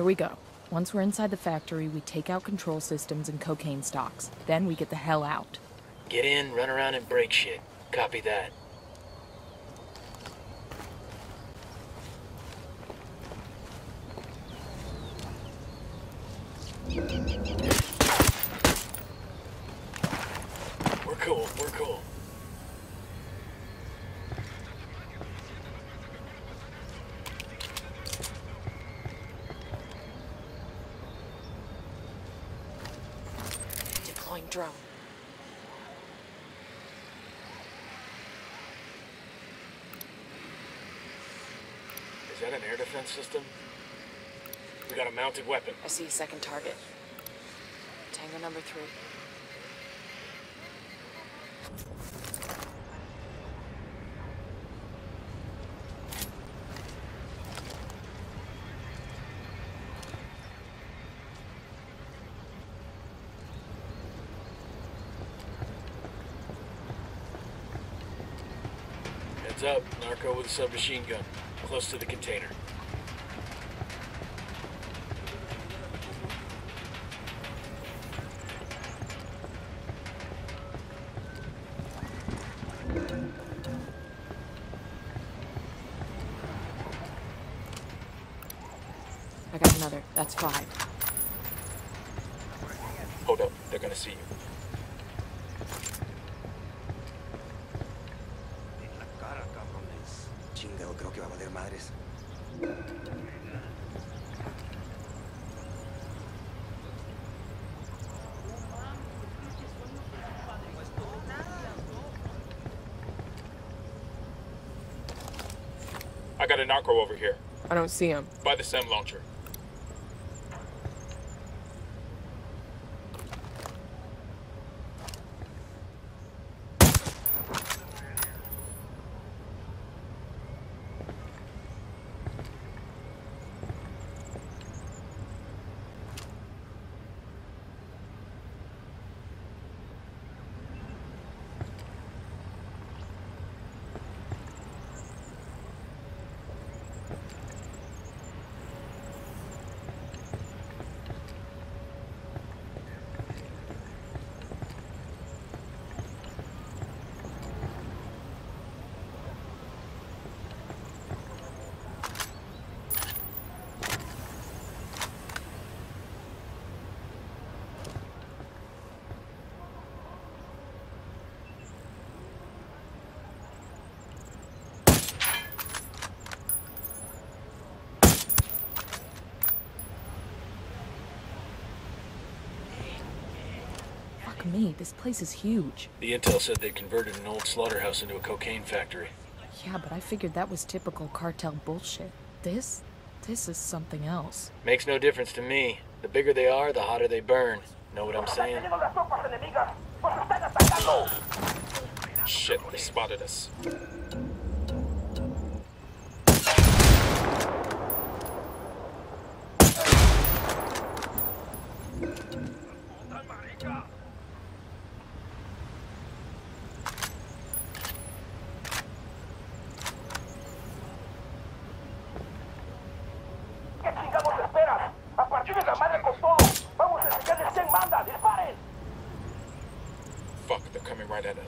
Here we go. Once we're inside the factory, we take out control systems and cocaine stocks. Then we get the hell out. Get in, run around, and break shit. Copy that. We're cool, we're cool. Deploying drone. Is that an air defense system? We got a mounted weapon. I see a second target. Tango number three. Heads up, narco with a submachine gun. Close to the container. I got another. That's five. Hold up, they're gonna see you. Madres. I got a narco over here, I don't see him. by the SAM launcher. Fuck me, this place is huge. The intel said they converted an old slaughterhouse into a cocaine factory. Yeah, but I figured that was typical cartel bullshit. This? This is something else. Makes no difference to me. The bigger they are, the hotter they burn. Know what I'm saying? Shit, they spotted us.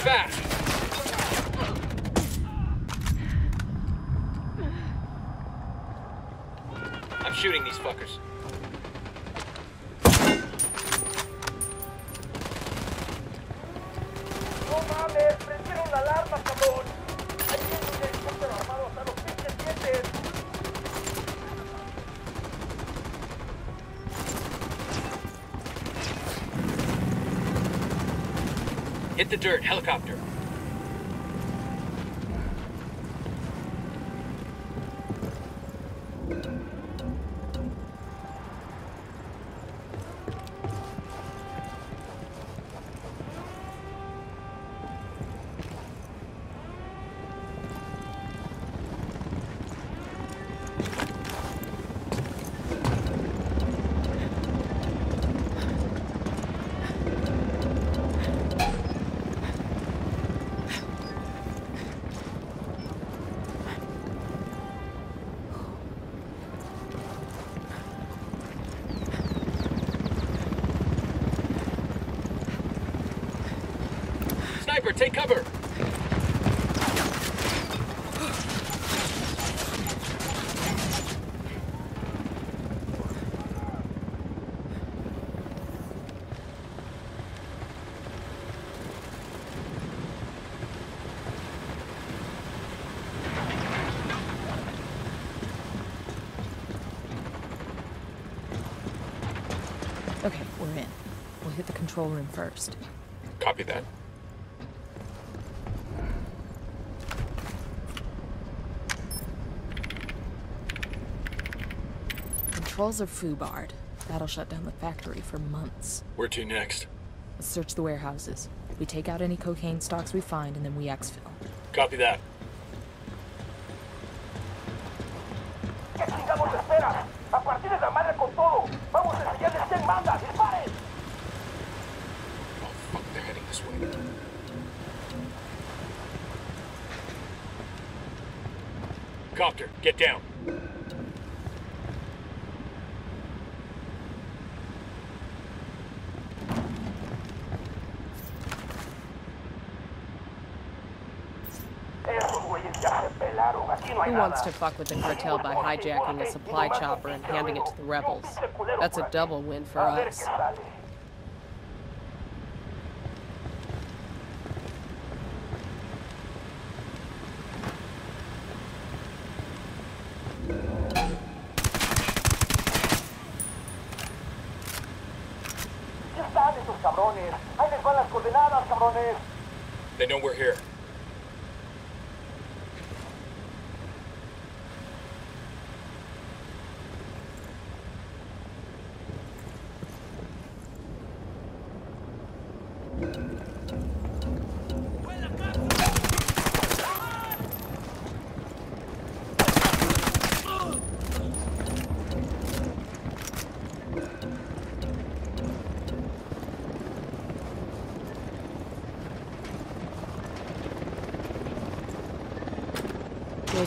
fast! I'm shooting these fuckers. The dirt, helicopter. Take cover! Okay, we're in. We'll hit the control room first. Copy that. Controls are foobarred. That'll shut down the factory for months. Where to next? Let's search the warehouses. We take out any cocaine stocks we find and then we exfil. Copy that. Oh, Copter, get esperas? Who wants to fuck with the cartel by hijacking a supply chopper and handing it to the rebels? That's a double win for us. They know we're here.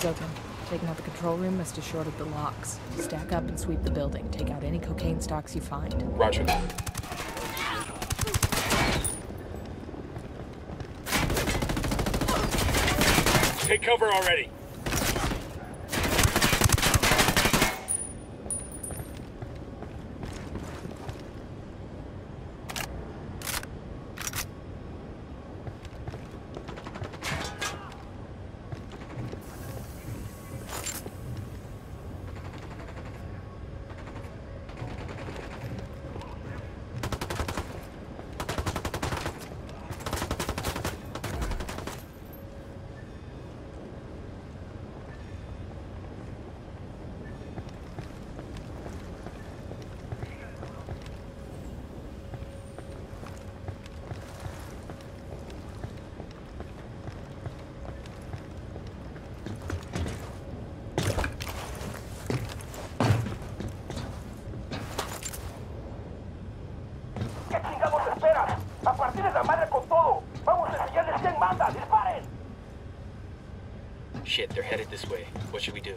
Doors open. Taking out the control room must have shorted the locks. Stack up and sweep the building. Take out any cocaine stocks you find. Roger. Take cover already. Shit, they're headed this way. What should we do?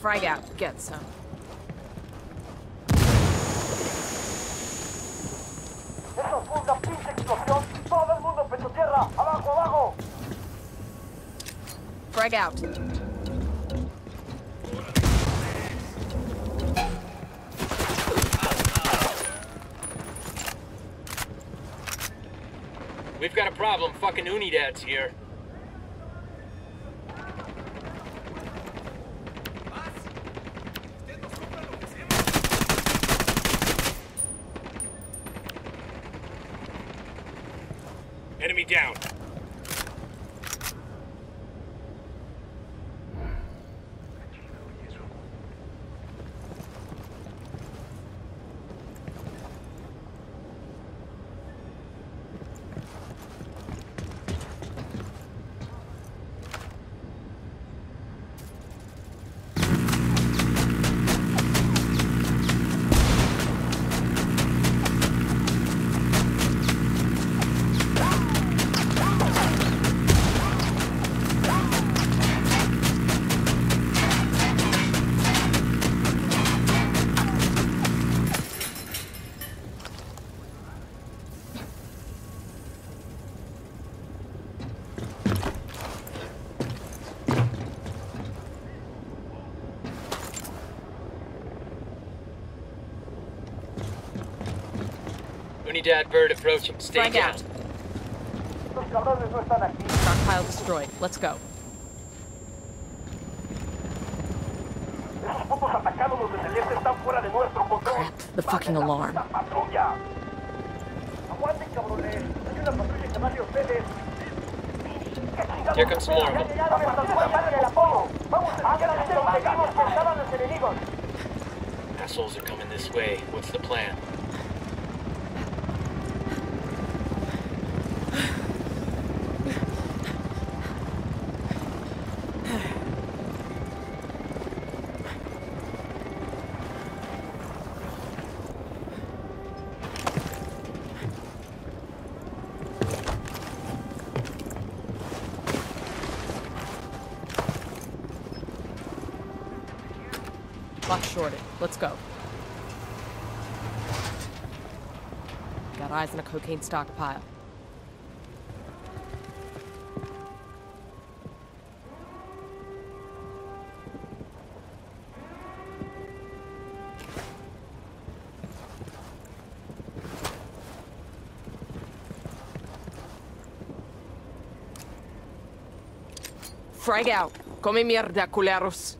Frag out. Get some. Eso fue We've got a problem. Fucking Unidad's here. Unidad bird approaching. Stay Frag down. out. Los cabrones no están aquí. Stockpile destroyed. Let's go. Esos putos atacándonos desde el este están fuera de nuestro control. Crap, the fucking alarm. ¡La patrulla! ¡Aguanten, cabrones! Hay una patrulla que va hacia ustedes. Here comes some more of them. ¡A partir de madre del apodo! ¡Vamos a hacer que conseguimos que estaban los enemigos! Assholes are coming this way. What's the plan? Lock shorted. Let's go. Got eyes on a cocaine stockpile. Frag out. Come mierda, culeros.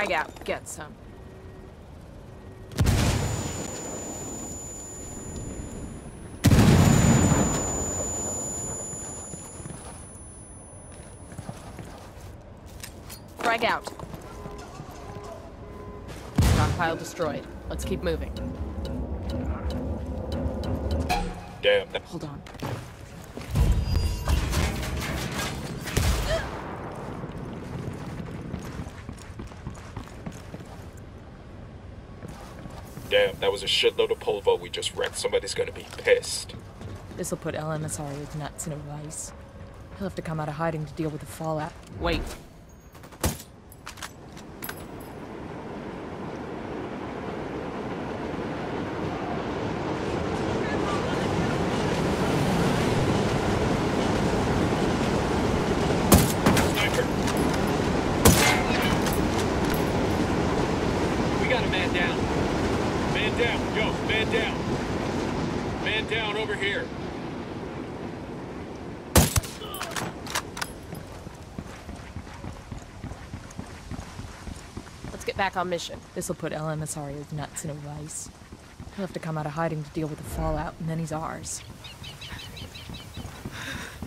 Frag out. Get some. Frag out. Stockpile destroyed. Let's keep moving. Damn. Hold on. Damn, that was a shitload of polvo we just wrecked. Somebody's gonna be pissed. This'll put El Emisario's nuts in a vice. He'll have to come out of hiding to deal with the fallout. Wait. Sniper. We got a man down. Man down. Yo, man down. Man down over here. Let's get back on mission. This'll put El Emisario's nuts in a vice. He'll have to come out of hiding to deal with the fallout, and then he's ours.